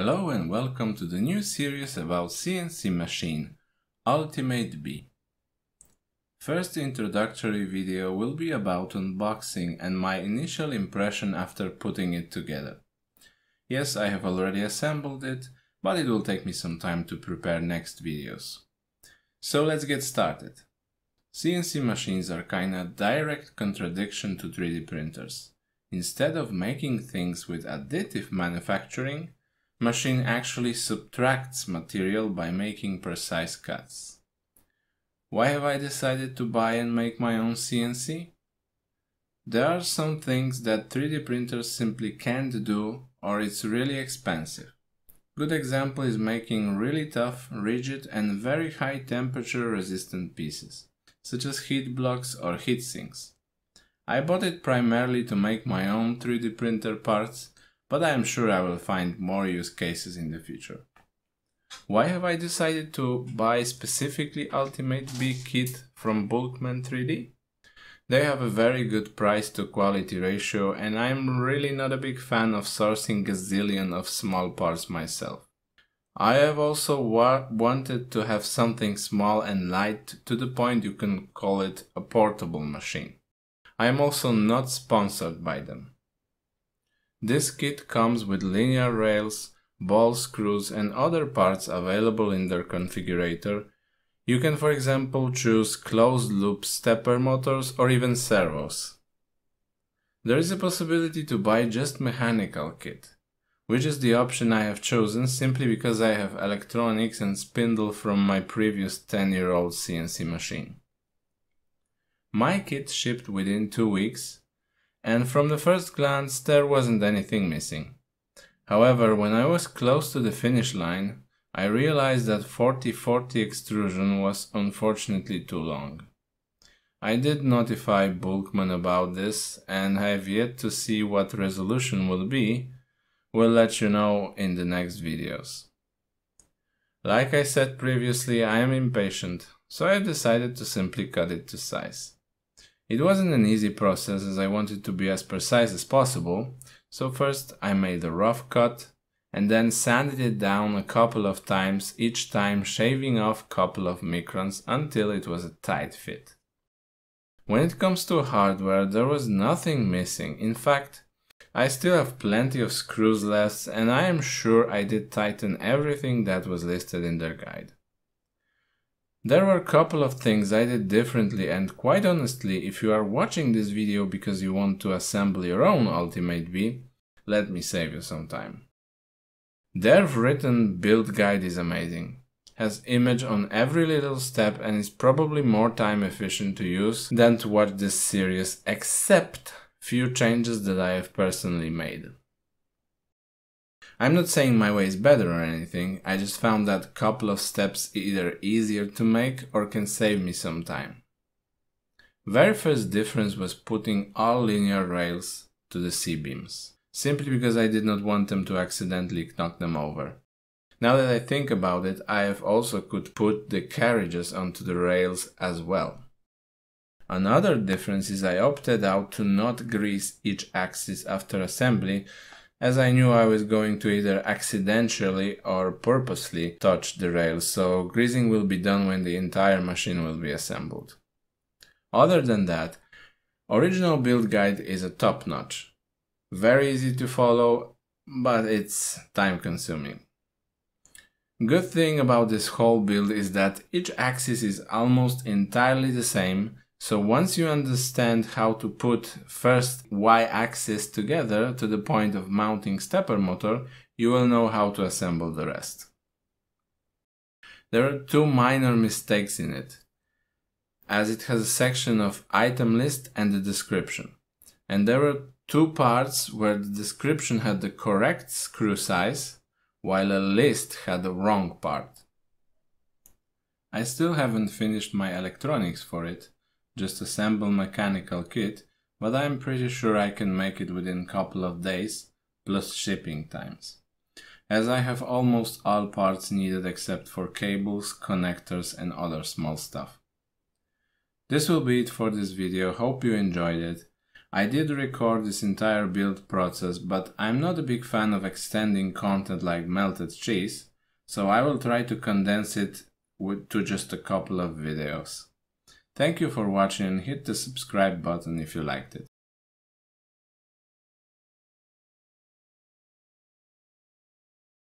Hello and welcome to the new series about CNC machine, Ultimate Bee. First introductory video will be about unboxing and my initial impression after putting it together. Yes, I have already assembled it, but it will take me some time to prepare next videos. So let's get started. CNC machines are kinda direct contradiction to 3D printers. Instead of making things with additive manufacturing, machine actually subtracts material by making precise cuts. Why have I decided to buy and make my own CNC? There are some things that 3D printers simply can't do or it's really expensive. Good example is making really tough, rigid and very high temperature resistant pieces, such as heat blocks or heat sinks. I bought it primarily to make my own 3D printer parts but I am sure I will find more use cases in the future. Why have I decided to buy specifically Ultimate Bee kit from Bulkman 3D? They have a very good price to quality ratio and I'm really not a big fan of sourcing gazillion of small parts myself. I have also wa wanted to have something small and light to the point you can call it a portable machine. I am also not sponsored by them. This kit comes with linear rails, ball screws and other parts available in their configurator. You can for example choose closed loop stepper motors or even servos. There is a possibility to buy just mechanical kit, which is the option I have chosen simply because I have electronics and spindle from my previous 10 year old CNC machine. My kit shipped within 2 weeks and from the first glance there wasn't anything missing. However, when I was close to the finish line, I realized that 40-40 extrusion was unfortunately too long. I did notify Bulkman about this and I have yet to see what resolution will be. We'll let you know in the next videos. Like I said previously, I am impatient, so I've decided to simply cut it to size. It wasn't an easy process as I wanted to be as precise as possible, so first I made a rough cut and then sanded it down a couple of times, each time shaving off a couple of microns until it was a tight fit. When it comes to hardware, there was nothing missing. In fact, I still have plenty of screws left and I am sure I did tighten everything that was listed in their guide. There were a couple of things I did differently and quite honestly, if you are watching this video because you want to assemble your own Ultimate Bee, let me save you some time. Their written build guide is amazing. Has image on every little step and is probably more time efficient to use than to watch this series except few changes that I have personally made. I'm not saying my way is better or anything, I just found that couple of steps either easier to make or can save me some time. Very first difference was putting all linear rails to the C-beams, simply because I did not want them to accidentally knock them over. Now that I think about it, I have also could put the carriages onto the rails as well. Another difference is I opted out to not grease each axis after assembly as I knew I was going to either accidentally or purposely touch the rails, so greasing will be done when the entire machine will be assembled. Other than that, original build guide is a top notch. Very easy to follow, but it's time consuming. Good thing about this whole build is that each axis is almost entirely the same so once you understand how to put first y-axis together to the point of mounting stepper motor, you will know how to assemble the rest. There are two minor mistakes in it, as it has a section of item list and the description. And there were two parts where the description had the correct screw size, while a list had the wrong part. I still haven't finished my electronics for it, just assemble mechanical kit, but I'm pretty sure I can make it within couple of days, plus shipping times. As I have almost all parts needed except for cables, connectors and other small stuff. This will be it for this video, hope you enjoyed it. I did record this entire build process, but I'm not a big fan of extending content like melted cheese, so I will try to condense it with, to just a couple of videos. Thank you for watching hit the subscribe button if you liked it.